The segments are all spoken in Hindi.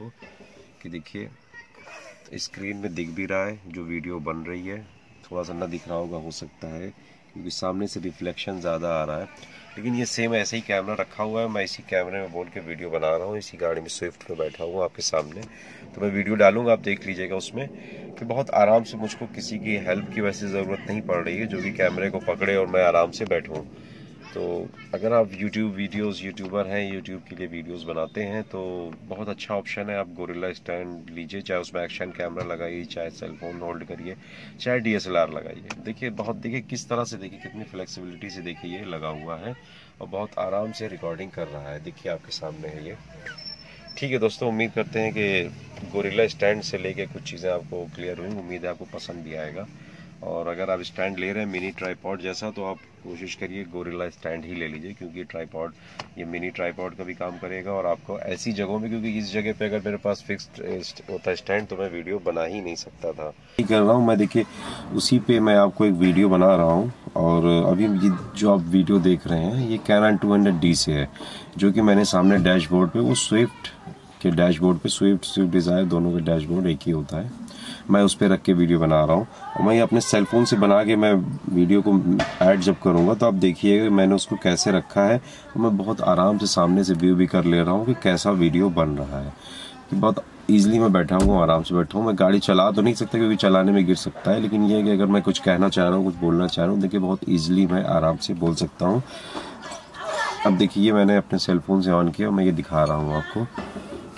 आपको कि देखिए स्क्रीन में दिख भी रहा है, जो वीडियो बन रही है। थोड़ा सा ना दिख रहा होगा, हो सकता है, क्योंकि सामने से रिफ्लेक्शन ज़्यादा आ रहा है। लेकिन ये सेम ऐसे ही कैमरा रखा हुआ है। मैं इसी कैमरे में बोल के वीडियो बना रहा हूँ। इसी गाड़ी में स्विफ्ट में बैठा हुआ आपके सामने। तो मैं वीडियो डालूँगा, आप देख लीजिएगा उसमें। कि बहुत आराम से मुझको किसी की हेल्प की वैसे ज़रूरत नहीं पड़ रही है, जो कि कैमरे को पकड़े और मैं आराम से बैठूँ। तो अगर आप YouTube वीडियोस यूट्यूबर हैं, YouTube के लिए वीडियोस बनाते हैं तो बहुत अच्छा ऑप्शन है। आप गोरिल्ला स्टैंड लीजिए, चाहे उसमें एक्शन कैमरा लगाइए, चाहे सेल फ़ोन होल्ड करिए, चाहे डीएसएलआर लगाइए। देखिए, बहुत, देखिए, किस तरह से, देखिए, कितनी फ्लेक्सिबिलिटी से, देखिए, ये लगा हुआ है और बहुत आराम से रिकॉर्डिंग कर रहा है। देखिए, आपके सामने है ये। ठीक है, दोस्तों, उम्मीद करते हैं कि गोरिल्ला स्टैंड से लेके कुछ चीज़ें आपको क्लियर हुई। उम्मीद है आपको पसंद भी आएगा। और अगर आप स्टैंड ले रहे हैं मिनी ट्राईपॉड जैसा तो आप कोशिश करिए गोरिल्ला स्टैंड ही ले लीजिए, क्योंकि ट्राईपॉड, ये मिनी ट्राईपॉड का भी काम करेगा और आपको ऐसी जगहों में, क्योंकि इस जगह पे अगर मेरे पास फिक्स्ड होता स्टैंड तो मैं वीडियो बना ही नहीं सकता था। कर रहा हूँ मैं, देखिए, उसी पे मैं आपको एक वीडियो बना रहा हूँ, और अभी ये जो आप वीडियो देख रहे हैं, ये कैनन टू हंड्रेड से है, जो कि मैंने सामने डैशबोर्ड पर वो स्विफ्ट के डैशबोर्ड पर स्विफ्ट स्विफ्ट डिज़ायर दोनों का डैशबोर्ड एक ही होता है। मैं उस पर रख के वीडियो बना रहा हूँ। और मैं अपने सेल फ़ोन से बना के मैं वीडियो को ऐड जब करूँगा तो आप देखिए मैंने उसको कैसे रखा है। और मैं बहुत आराम से सामने से व्यू भी कर ले रहा हूँ कि कैसा वीडियो बन रहा है। कि बहुत ईजिली मैं बैठा हूँ, आराम से बैठा हूँ। मैं गाड़ी चला तो नहीं सकता क्योंकि चलाने में गिर सकता है। लेकिन ये है कि अगर मैं कुछ कहना चाह रहा हूँ, कुछ बोलना चाह रहा हूँ, देखिए बहुत ईजिली मैं आराम से बोल सकता हूँ। अब देखिए मैंने अपने सेलफोन से ऑन किया मैं ये दिखा रहा हूँ आपको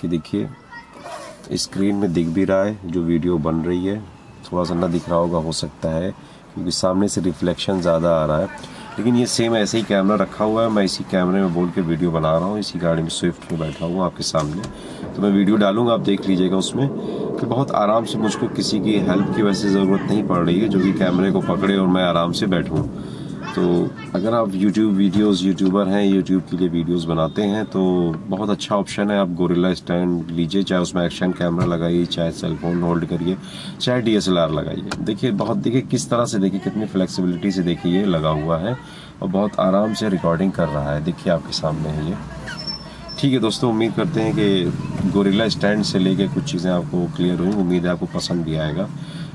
कि देखिए स्क्रीन में दिख भी रहा है, जो वीडियो बन रही है। थोड़ा सा ना दिख रहा होगा, हो सकता है, क्योंकि सामने से रिफ्लेक्शन ज़्यादा आ रहा है। लेकिन ये सेम ऐसे ही कैमरा रखा हुआ है। मैं इसी कैमरे में बोल के वीडियो बना रहा हूँ। इसी गाड़ी में स्विफ्ट में बैठा हूँ आपके सामने। तो मैं वीडियो डालूँगा, आप देख लीजिएगा उसमें। कि बहुत आराम से मुझको किसी की हेल्प की वैसे ज़रूरत नहीं पड़ रही है, जो कि कैमरे को पकड़े और मैं आराम से बैठूँ। तो अगर आप YouTube वीडियोस यूट्यूबर हैं, YouTube के लिए वीडियोस बनाते हैं तो बहुत अच्छा ऑप्शन है। आप गोरिल्ला स्टैंड लीजिए, चाहे उसमें एक्शन कैमरा लगाइए, चाहे सेल फ़ोन होल्ड करिए, चाहे डीएसएलआर लगाइए। देखिए, बहुत, देखिए, किस तरह से, देखिए, कितनी फ्लेक्सिबिलिटी से, देखिए, ये लगा हुआ है और बहुत आराम से रिकॉर्डिंग कर रहा है। देखिए, आपके सामने है ये। ठीक है दोस्तों, उम्मीद करते हैं कि गोरिल्ला स्टैंड से लेके कुछ चीज़ें आपको क्लियर हुई। उम्मीद है आपको पसंद भी आएगा।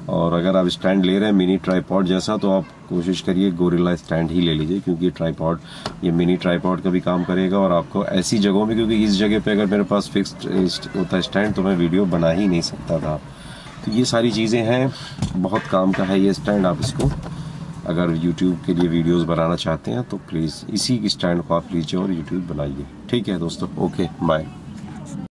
और अगर आप स्टैंड ले रहे हैं मिनी ट्राईपॉड जैसा तो आप कोशिश करिए गोरिल्ला स्टैंड ही ले लीजिए, क्योंकि ट्राईपॉड, ये मिनी ट्राईपॉड का भी काम करेगा और आपको ऐसी जगहों में क्योंकि इस जगह पे अगर मेरे पास फिक्स्ड होता स्टैंड तो मैं वीडियो बना ही नहीं सकता था। तो ये सारी चीज़ें हैं, बहुत काम का है ये स्टैंड, आप इसको अगर यूट्यूब के लिए वीडियोस बनाना चाहते हैं तो प्लीज़ इसी स्टैंड को आप लीजिए और यूट्यूब बनाइए। ठीक है दोस्तों ओके बाय